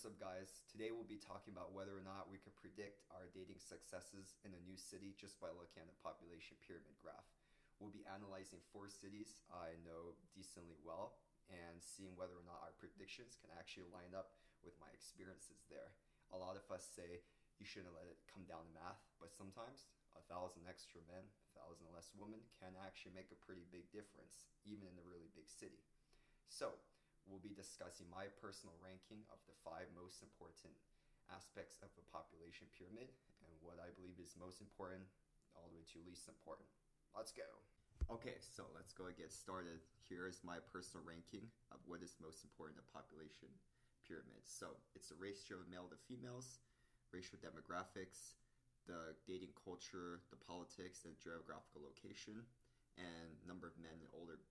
What's up, guys? Today we'll be talking about whether or not we could predict our dating successes in a new city just by looking at the population pyramid graph. We'll be analyzing four cities I know decently well and seeing whether or not our predictions can actually line up with my experiences there. A lot of us say you shouldn't let it come down to math, but sometimes a thousand extra men, a thousand less women can actually make a pretty big difference, even in a really big city. So, we'll be discussing my personal ranking of the five most important aspects of a population pyramid and what I believe is most important all the way to least important. Let's go. Okay, so let's go and get started. Here is my personal ranking of what is most important in a population pyramid. So it's the ratio of male to females, racial demographics, the dating culture, the politics, and geographical location, and number of men in older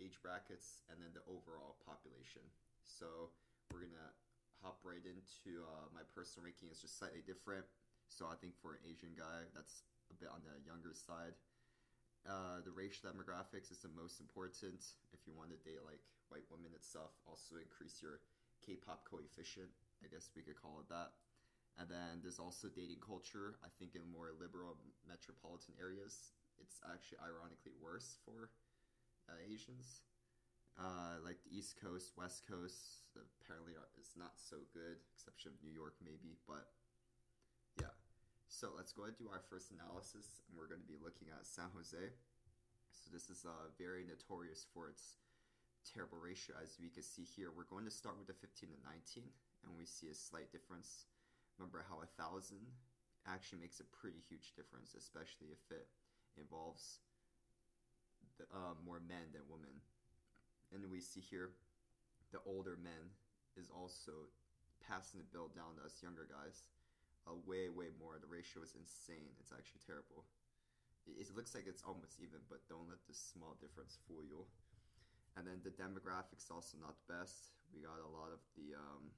age brackets, and then the overall population. So we're gonna hop right into uh, my personal ranking is just slightly different. So I think for an Asian guy, that's a bit on the younger side. Uh, the racial demographics is the most important if you want to date like white women itself. Also increase your K-pop coefficient, I guess we could call it that. And then there's also dating culture. I think in more liberal metropolitan areas, it's actually ironically worse for Asians. Uh, like the East Coast, West Coast, apparently is not so good, exception of New York maybe. But yeah, so let's go ahead and do our first analysis, and we're going to be looking at San Jose. So this is uh, very notorious for its terrible ratio, as we can see here. We're going to start with the 15 to 19, and we see a slight difference. Remember how a thousand actually makes a pretty huge difference, especially if it involves uh, more men than women. And we see here the older men is also passing the bill down to us younger guys. Uh, way, way more. The ratio is insane. It's actually terrible. It, it looks like it's almost even, but don't let this small difference fool you. And then the demographics also not the best. We got a lot of the um,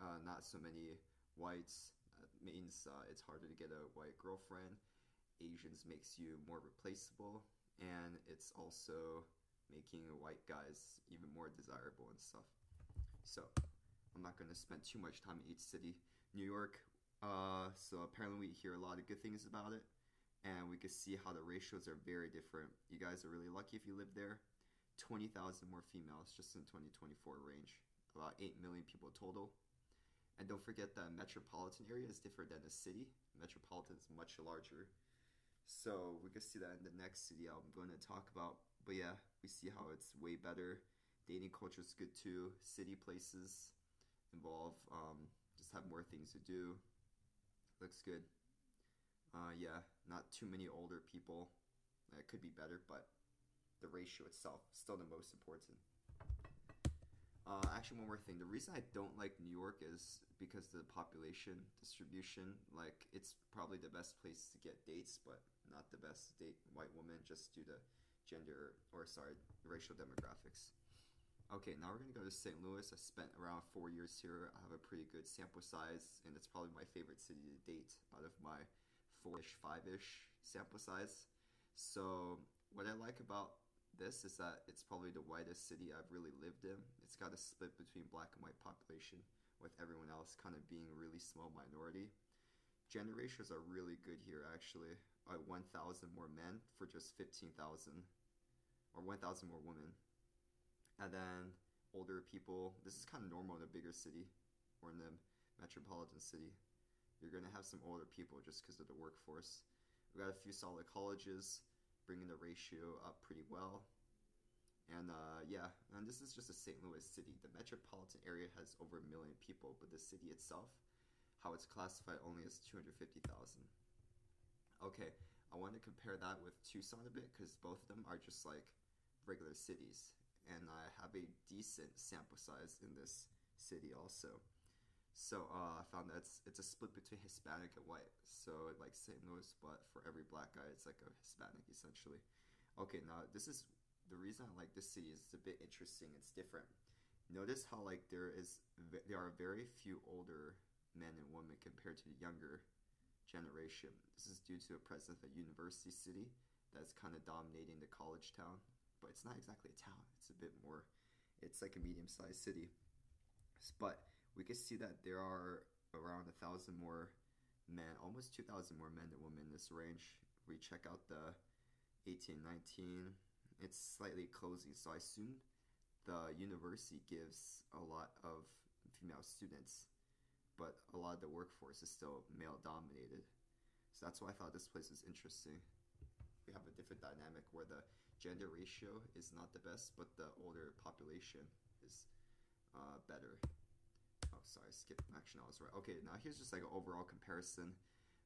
uh, not so many whites. That means uh, it's harder to get a white girlfriend. Asians makes you more replaceable and it's also making white guys even more desirable and stuff. So I'm not going to spend too much time in each city. New York, uh, so apparently we hear a lot of good things about it, and we can see how the ratios are very different. You guys are really lucky if you live there. 20,000 more females just in 2024 range, about 8 million people total. And don't forget that metropolitan area is different than the city. Metropolitan is much larger. So we can see that in the next city I'm going to talk about. But yeah, we see how it's way better. Dating culture is good too. City places involve um, just have more things to do. Looks good. Uh, yeah, not too many older people. It could be better, but the ratio itself still the most important. Uh, actually, one more thing. The reason I don't like New York is because the population distribution. Like, it's probably the best place to get dates, but not the best date white woman just due to gender or sorry, racial demographics. Okay, now we're gonna go to St. Louis. I spent around four years here. I have a pretty good sample size, and it's probably my favorite city to date out of my four-ish, five-ish sample size. So what I like about this is that it's probably the whitest city I've really lived in. It's got a split between black and white population, with everyone else kind of being really small minority. Gender ratios are really good here, actually. Uh, 1,000 more men for just 15,000, or 1,000 more women. And then older people, this is kind of normal in a bigger city, or in the metropolitan city. You're going to have some older people just because of the workforce. We've got a few solid colleges bringing the ratio up pretty well. And uh, yeah, and this is just a St. Louis city. The metropolitan area has over a million people, but the city itself, how it's classified, only has 250,000. Okay, I want to compare that with Tucson a bit because both of them are just like regular cities. And I have a decent sample size in this city also. So uh, I found that it's, it's a split between Hispanic and white. So like St. Louis, but for every black guy, it's like a Hispanic essentially. Okay, now this is the reason I like this city is it's a bit interesting. It's different. Notice how like there is there are very few older men and women compared to the younger generation. This is due to the presence of a university city that's kind of dominating the college town, but it's not exactly a town. It's a bit more. It's like a medium-sized city, but we can see that there are around a thousand more men, almost 2,000 more men than women in this range. We check out the 18, 19, it's slightly closing, so I assume the university gives a lot of female students, but a lot of the workforce is still male dominated. So that's why I thought this place was interesting. We have a different dynamic where the gender ratio is not the best, but the older population is uh, better. Oh, sorry, skip action. I was right. Okay, now here's just like an overall comparison.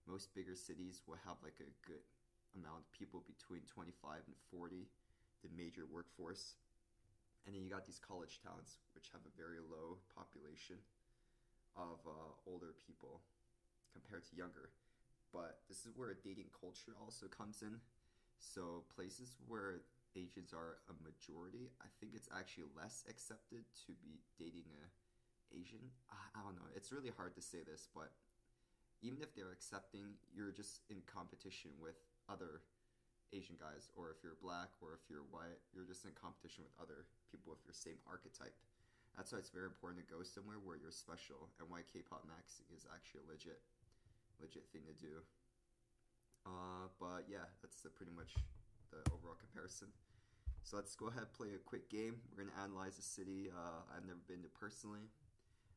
Most bigger cities will have like a good amount of people between 25 and 40, the major workforce. And then you got these college towns, which have a very low population of uh, older people compared to younger. But this is where a dating culture also comes in. So places where Asians are a majority, I think it's actually less accepted to be dating a Asian. I don't know. It's really hard to say this, but even if they're accepting, you're just in competition with other Asian guys, or if you're black, or if you're white, you're just in competition with other people with your same archetype. That's why it's very important to go somewhere where you're special, and why K-pop maxing is actually a legit, legit thing to do. Uh, but yeah, that's the, pretty much the overall comparison. So let's go ahead and play a quick game. We're gonna analyze a city uh, I've never been to personally.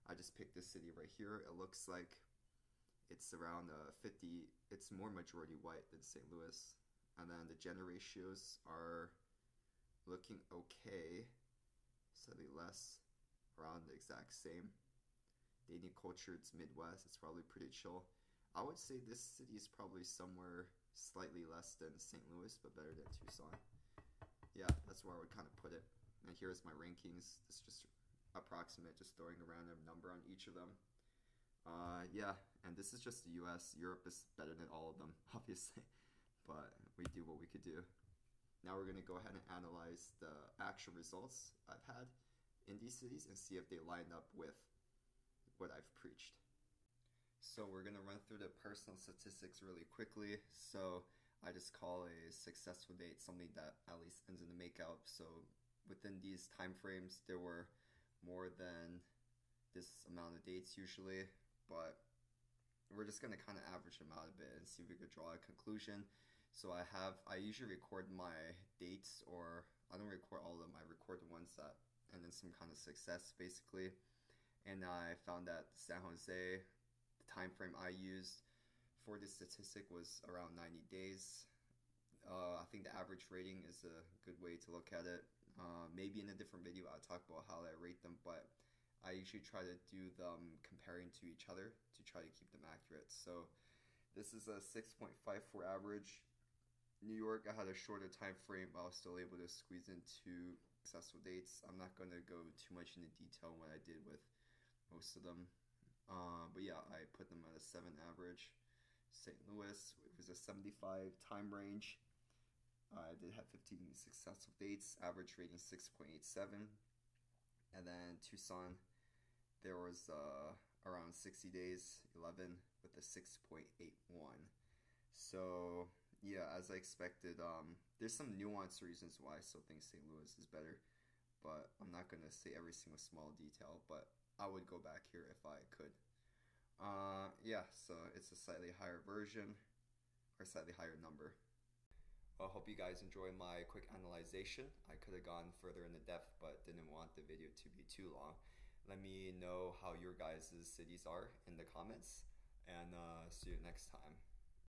I just picked this city right here. It looks like it's around uh, 50. It's more majority white than St. Louis, and then the gender ratios are looking okay, slightly less, around the exact same. Dating culture, it's Midwest. It's probably pretty chill. I would say this city is probably somewhere slightly less than St. Louis, but better than Tucson. Yeah, that's where I would kind of put it. And here's my rankings. It's just approximate, just throwing a random number on each of them. Uh, yeah, and this is just the US. Europe is better than all of them, obviously, but we do what we could do. Now we're going to go ahead and analyze the actual results I've had in these cities and see if they line up with what I've preached. So we're going to run through the personal statistics really quickly. So I just call a successful date something that at least ends in a makeout. So within these time frames, there were more than this amount of dates usually, but we're just gonna kind of average them out a bit and see if we could draw a conclusion. So I have I usually record my dates or I don't record all of them. I record the ones that and then some kind of success basically. And I found that San Jose, the time frame I used for this statistic was around 90 days. Uh, I think the average rating is a good way to look at it. Uh, maybe in a different video I'll talk about how I rate them, but I usually try to do them comparing to each other to try to keep them accurate. So this is a 6.54 average. New York, I had a shorter time frame, but I was still able to squeeze in two successful dates. I'm not going to go too much into detail on what I did with most of them. Uh, but yeah, I put them at a 7 average. St. Louis, it was a 75 time range. I did have 15 successful dates, average rating 6.87. And then Tucson, there was uh, around 60 days, 11 with a 6.81. So yeah, as I expected, um, there's some nuanced reasons why I still think St. Louis is better, but I'm not gonna say every single small detail. But I would go back here if I could. Uh, yeah, so it's a slightly higher version or slightly higher number. I hope you guys enjoy my quick analyzation. I could have gone further into depth, but didn't want the video to be too long. Let me know how your guys' cities are in the comments, and uh, see you next time.